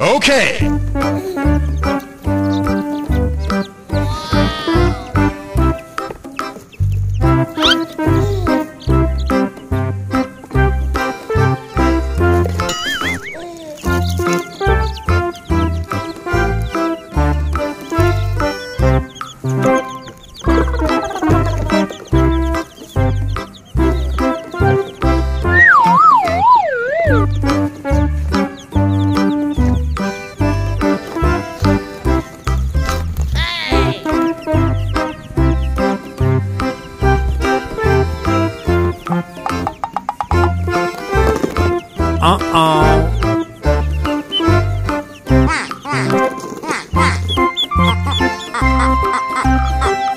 Okay. Oh,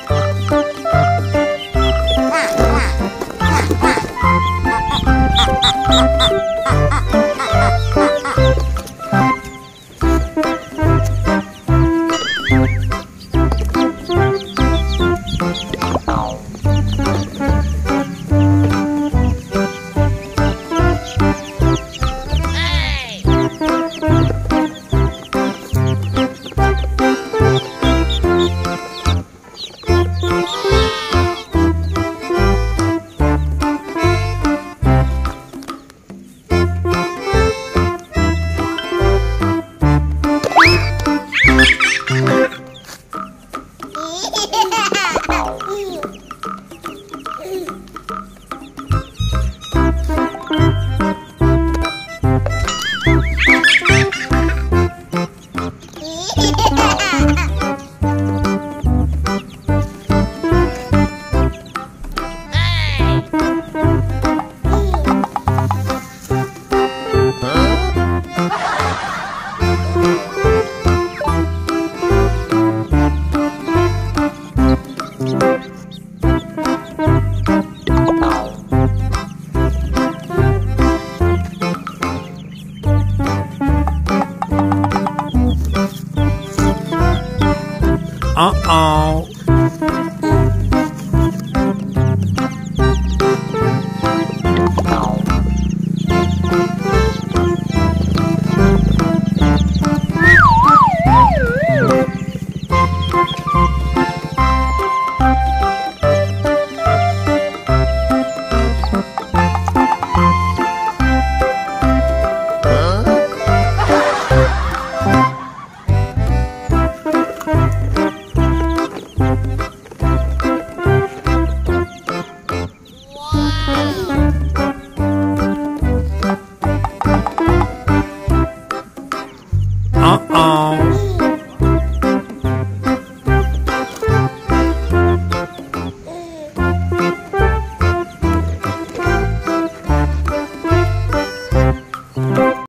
Hey! Uh oh.